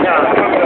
Obrigado.